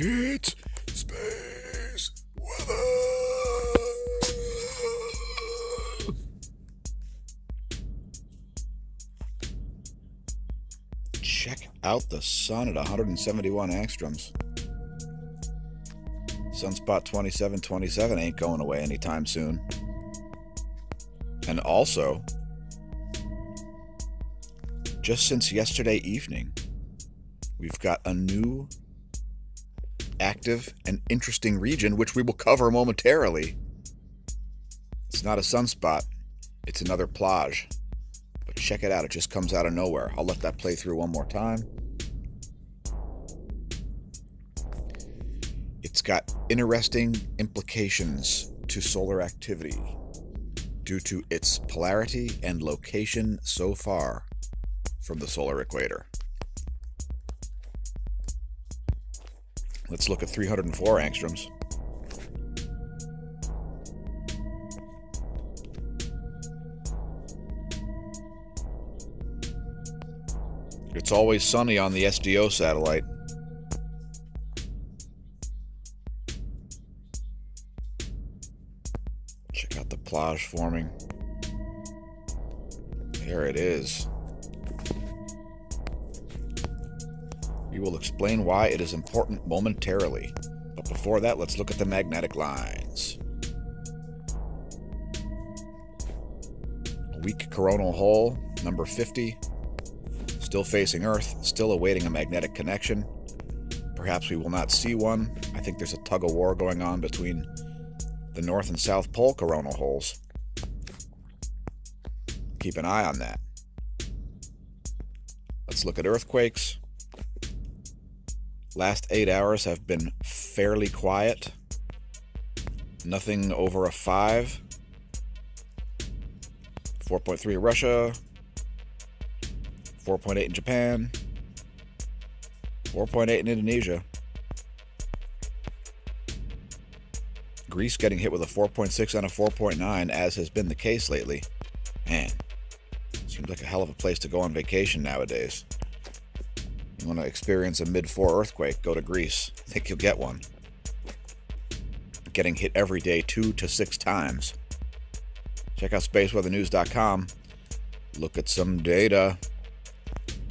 It's space weather. Check out the sun at 171 angstroms. Sunspot 2727 ain't going away anytime soon. And also, just since yesterday evening, we've got a new active and interesting region, which we will cover momentarily. It's not a sunspot, it's another plage. But check it out, it just comes out of nowhere. I'll let that play through one more time. It's got interesting implications to solar activity due to its polarity and location so far from the solar equator. Let's look at 304 angstroms. It's always sunny on the SDO satellite. Check out the plage forming. There it is. We will explain why it is important momentarily. But before that, let's look at the magnetic lines. Weak coronal hole, number 50. Still facing Earth, still awaiting a magnetic connection. Perhaps we will not see one. I think there's a tug of war going on between the North and South Pole coronal holes. Keep an eye on that. Let's look at earthquakes. Last eight hours have been fairly quiet. Nothing over a 5. 4.3 in Russia. 4.8 in Japan. 4.8 in Indonesia. Greece getting hit with a 4.6 and a 4.9, as has been the case lately. Man, seems like a hell of a place to go on vacation nowadays. You want to experience a mid 4 earthquake, go to Greece. I think you'll get one. Getting hit every day two to six times. Check out spaceweathernews.com. Look at some data.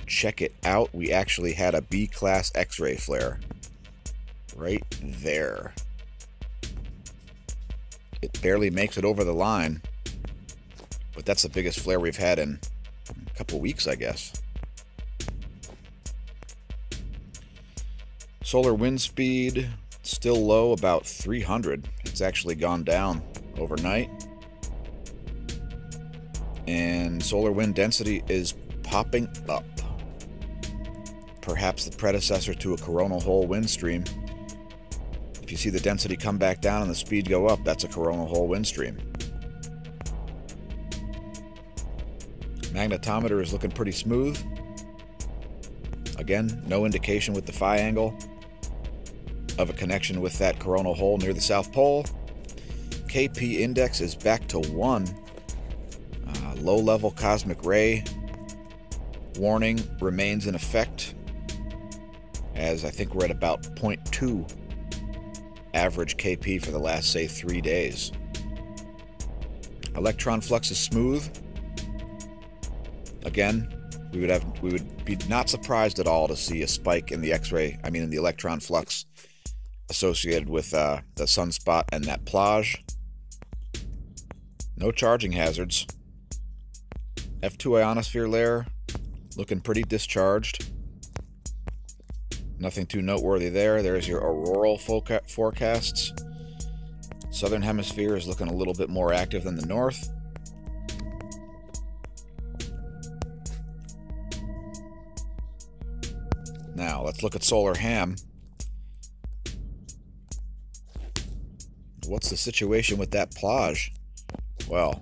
Check it out. We actually had a B class X ray flare. Right there. It barely makes it over the line. But that's the biggest flare we've had in a couple weeks, I guess. Solar wind speed still low, about 300. It's actually gone down overnight. And solar wind density is popping up. Perhaps the predecessor to a coronal hole wind stream. If you see the density come back down and the speed go up, that's a coronal hole wind stream. Magnetometer is looking pretty smooth. Again, no indication with the phi angle of a connection with that coronal hole near the South Pole. KP index is back to 1. Uh, low level cosmic ray warning remains in effect, as I think we're at about 0.2 average KP for the last, say, three days. Electron flux is smooth. Again, we would have we would be not surprised at all to see a spike in the X-ray, I mean in the electron flux associated with uh, the sunspot and that plage. No charging hazards. F2 ionosphere layer looking pretty discharged. Nothing too noteworthy there. There's your auroral forecasts. Southern hemisphere is looking a little bit more active than the north. Now, let's look at solar ham. What's the situation with that plage? Well,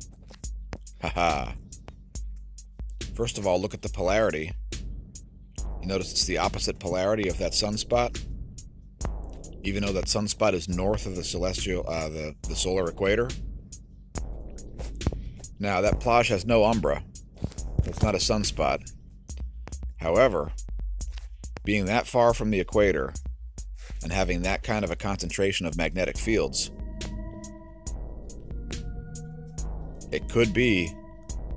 haha. First of all, look at the polarity. You notice it's the opposite polarity of that sunspot. Even though that sunspot is north of the celestial, uh, the, the solar equator. Now, that plage has no umbra. It's not a sunspot. However, being that far from the equator, and having that kind of a concentration of magnetic fields, it could be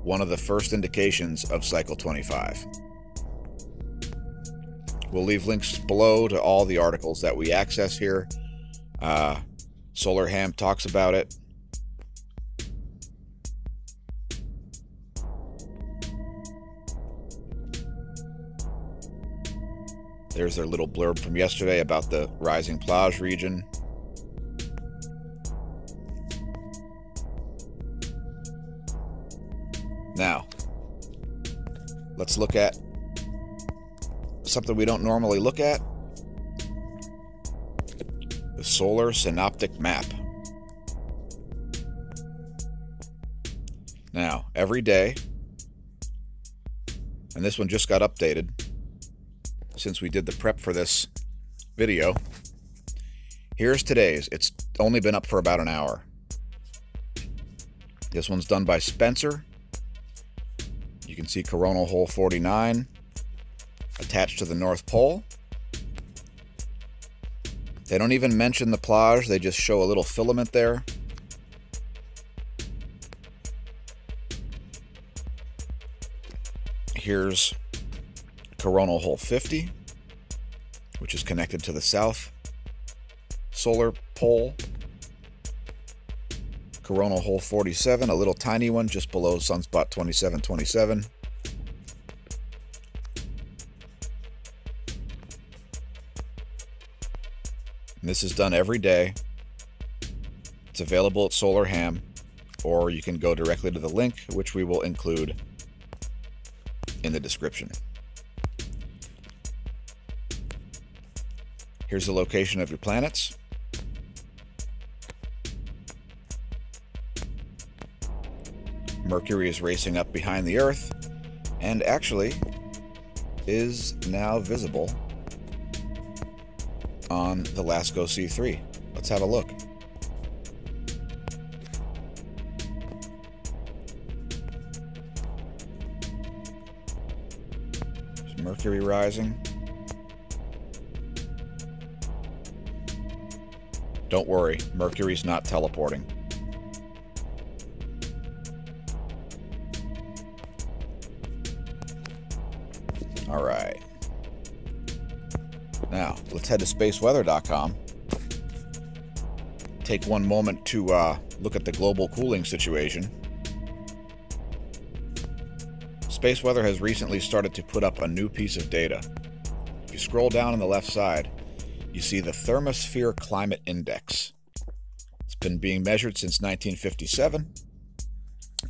one of the first indications of cycle 25. We'll leave links below to all the articles that we access here. Uh, Solar Ham talks about it. There's their little blurb from yesterday about the rising plage region. Now, let's look at something we don't normally look at the solar synoptic map. Now, every day, and this one just got updated since we did the prep for this video. Here's today's. It's only been up for about an hour. This one's done by Spencer. Can see coronal hole 49 attached to the North Pole. They don't even mention the plage, they just show a little filament there. Here's coronal hole 50, which is connected to the south solar pole. Coronal hole 47, a little tiny one just below sunspot 2727. And this is done every day. It's available at Solar Ham, or you can go directly to the link, which we will include in the description. Here's the location of your planets. Mercury is racing up behind the Earth and actually is now visible on the LASCO C3. Let's have a look. Mercury rising. Don't worry, Mercury's not teleporting. Now, let's head to spaceweather.com. Take one moment to uh, look at the global cooling situation. Space Weather has recently started to put up a new piece of data. If you scroll down on the left side, you see the Thermosphere Climate Index. It's been being measured since 1957,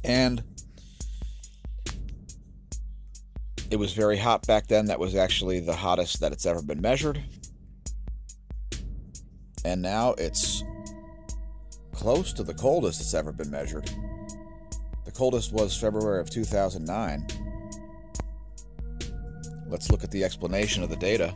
and it was very hot back then. That was actually the hottest that it's ever been measured. And now it's close to the coldest it's ever been measured. The coldest was February of 2009. Let's look at the explanation of the data.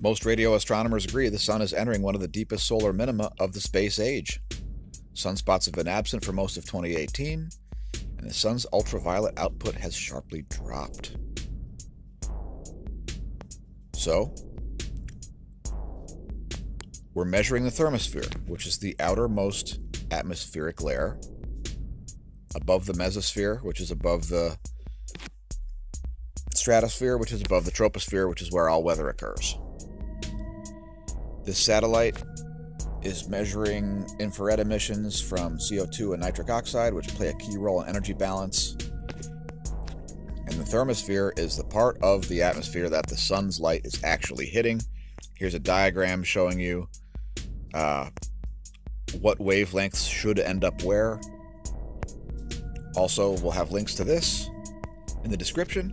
Most radio astronomers agree the Sun is entering one of the deepest solar minima of the space age. Sunspots have been absent for most of 2018, and the Sun's ultraviolet output has sharply dropped. So, we're measuring the thermosphere, which is the outermost atmospheric layer above the mesosphere, which is above the stratosphere, which is above the troposphere, which is where all weather occurs. This satellite is measuring infrared emissions from CO2 and nitric oxide, which play a key role in energy balance. And the thermosphere is the part of the atmosphere that the sun's light is actually hitting. Here's a diagram showing you uh, what wavelengths should end up where. Also, we'll have links to this in the description.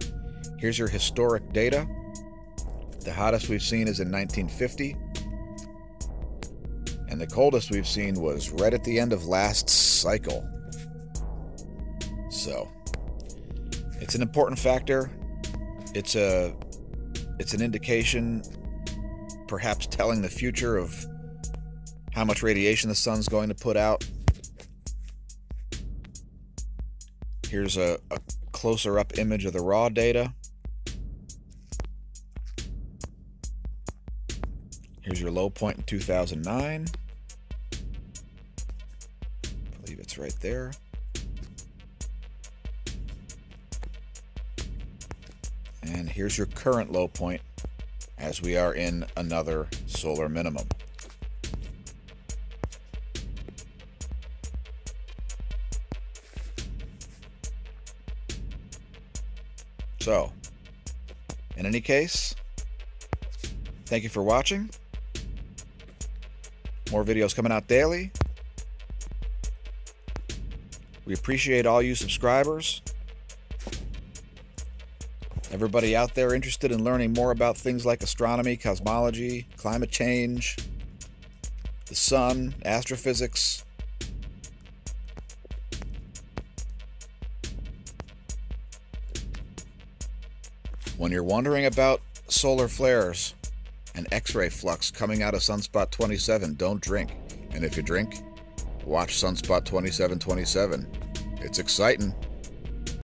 Here's your historic data. The hottest we've seen is in 1950 and the coldest we've seen was right at the end of last cycle. So, it's an important factor. It's a it's an indication perhaps telling the future of how much radiation the sun's going to put out. Here's a, a closer up image of the raw data. Here's your low point in 2009. Right there. And here's your current low point as we are in another solar minimum. So, in any case, thank you for watching. More videos coming out daily. We appreciate all you subscribers. Everybody out there interested in learning more about things like astronomy, cosmology, climate change, the sun, astrophysics, When you're wondering about solar flares and X-ray flux coming out of Sunspot 27, don't drink. And if you drink, watch Sunspot 2727. It's exciting.